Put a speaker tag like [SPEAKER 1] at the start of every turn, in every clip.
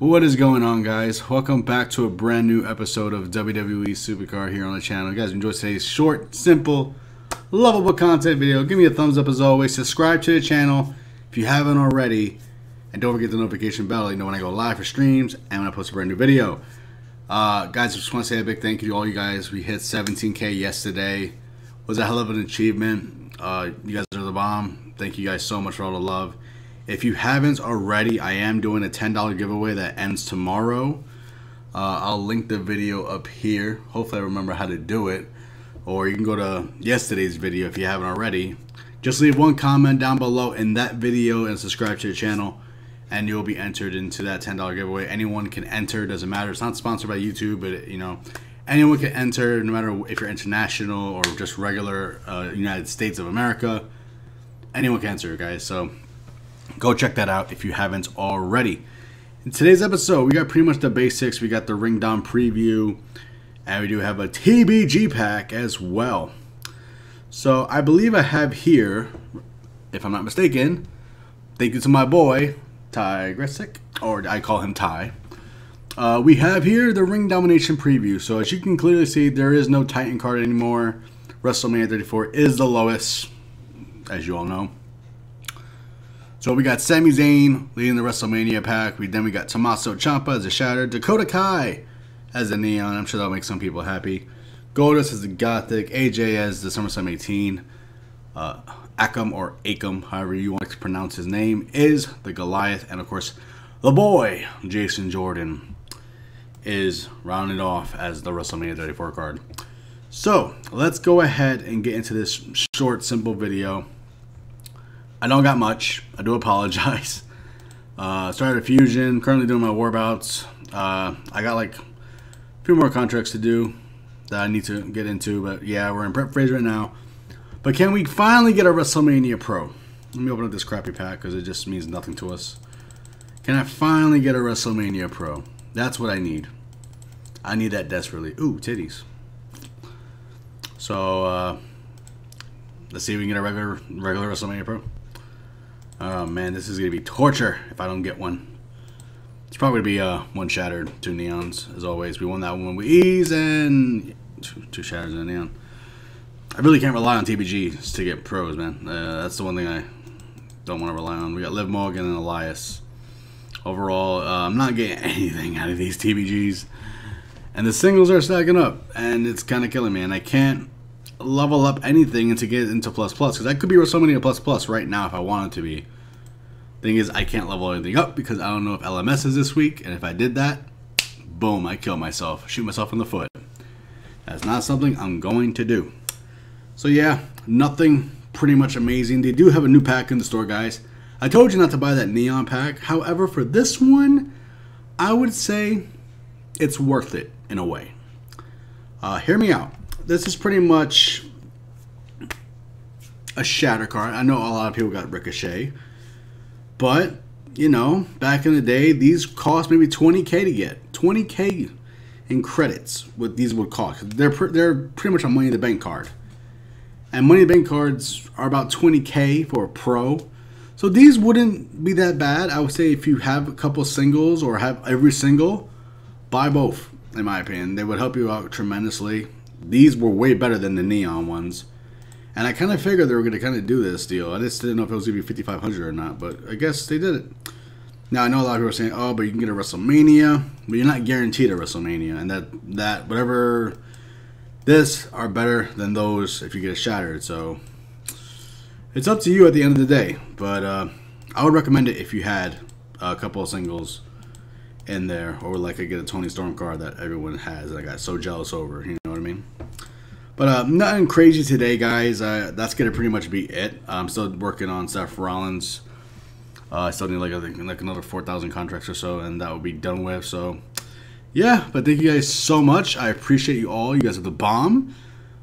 [SPEAKER 1] What is going on, guys? Welcome back to a brand new episode of WWE Supercard here on the channel. You guys enjoy today's short, simple, lovable content video. Give me a thumbs up as always. Subscribe to the channel if you haven't already. And don't forget the notification bell. You know when I go live for streams and when I post a brand new video. Uh, guys, I just want to say a big thank you to all you guys. We hit 17K yesterday. Was a hell of an achievement. Uh, you guys are the bomb. Thank you guys so much for all the love. If you haven't already, I am doing a $10 giveaway that ends tomorrow. Uh, I'll link the video up here. Hopefully I remember how to do it. Or you can go to yesterday's video if you haven't already. Just leave one comment down below in that video and subscribe to the channel. And you'll be entered into that $10 giveaway. Anyone can enter, doesn't matter. It's not sponsored by YouTube, but you know, anyone can enter no matter if you're international or just regular uh, United States of America. Anyone can enter, guys. So Go check that out if you haven't already. In today's episode, we got pretty much the basics. We got the Ring Down preview, and we do have a TBG pack as well. So I believe I have here, if I'm not mistaken, thank you to my boy, Tygrysek, or I call him Ty. Uh, we have here the Ring Domination preview. So as you can clearly see, there is no Titan card anymore. WrestleMania 34 is the lowest, as you all know. So we got Sami Zayn leading the WrestleMania pack. We then we got Tommaso Ciampa as a Shatter, Dakota Kai as a Neon. I'm sure that'll make some people happy. Goldust as the Gothic, AJ as the SummerSlam 18. Uh, Akam or Akam, however you want to pronounce his name, is the Goliath, and of course, the boy Jason Jordan is rounded off as the WrestleMania 34 card. So let's go ahead and get into this short, simple video. I don't got much. I do apologize. Uh, started a fusion. Currently doing my war bouts. Uh, I got like a few more contracts to do that I need to get into. But yeah, we're in prep phase right now. But can we finally get a WrestleMania Pro? Let me open up this crappy pack because it just means nothing to us. Can I finally get a WrestleMania Pro? That's what I need. I need that desperately. Ooh, titties. So, uh, let's see if we can get a regular regular WrestleMania Pro. Oh man, this is gonna be torture if I don't get one. It's probably gonna be uh, one shattered, two neons, as always. We won that one with ease and two, two shatters and a neon. I really can't rely on TBGs to get pros, man. Uh, that's the one thing I don't want to rely on. We got Liv Morgan and Elias. Overall, uh, I'm not getting anything out of these TBGs. And the singles are stacking up, and it's kind of killing me. And I can't level up anything and to get into plus plus because I could be with somebody WrestleMania plus plus right now if I wanted to be. Thing is, I can't level anything up because I don't know if LMS is this week, and if I did that, boom, I kill myself, shoot myself in the foot. That's not something I'm going to do. So yeah, nothing pretty much amazing. They do have a new pack in the store, guys. I told you not to buy that neon pack. However, for this one, I would say it's worth it in a way. Uh, hear me out this is pretty much a shatter card. I know a lot of people got Ricochet, but you know, back in the day, these cost maybe 20k to get 20k in credits. What these would cost. They're they're pretty much a Money in the Bank card, and Money in the Bank cards are about 20k for a pro. So these wouldn't be that bad. I would say if you have a couple singles or have every single, buy both. In my opinion, they would help you out tremendously. These were way better than the neon ones. And I kind of figured they were going to kind of do this deal. I just didn't know if it was going to be 5500 or not, but I guess they did it. Now I know a lot of people are saying, "Oh, but you can get a WrestleMania, but you're not guaranteed a WrestleMania." And that that whatever this are better than those if you get a shattered. So it's up to you at the end of the day. But uh, I would recommend it if you had a couple of singles in there, or like I get a Toni Storm card that everyone has, and I got so jealous over. You know? But uh, nothing crazy today, guys. Uh, that's gonna pretty much be it. I'm still working on Seth Rollins. Uh, I still need like, like another 4,000 contracts or so, and that will be done with. So, yeah. But thank you guys so much. I appreciate you all. You guys are the bomb.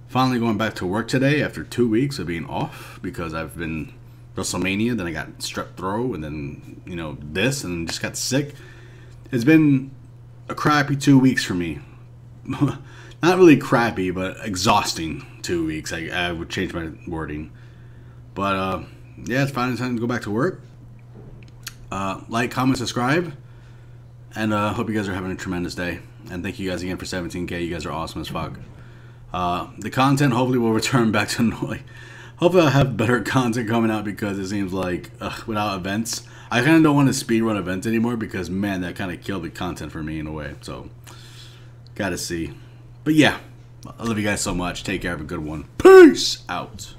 [SPEAKER 1] Finally going back to work today after two weeks of being off because I've been WrestleMania, then I got strep throat, and then you know this, and just got sick it's been a crappy two weeks for me. Not really crappy, but exhausting two weeks. I, I would change my wording. But uh, yeah, it's finally time to go back to work. Uh, like, comment, subscribe. And uh, hope you guys are having a tremendous day. And thank you guys again for 17k. You guys are awesome as fuck. Uh, the content hopefully will return back to like. Hopefully I'll have better content coming out because it seems like ugh, without events, I kind of don't want to speed run events anymore because man, that kind of killed the content for me in a way. So, gotta see. But yeah, I love you guys so much. Take care. Have a good one. Peace out.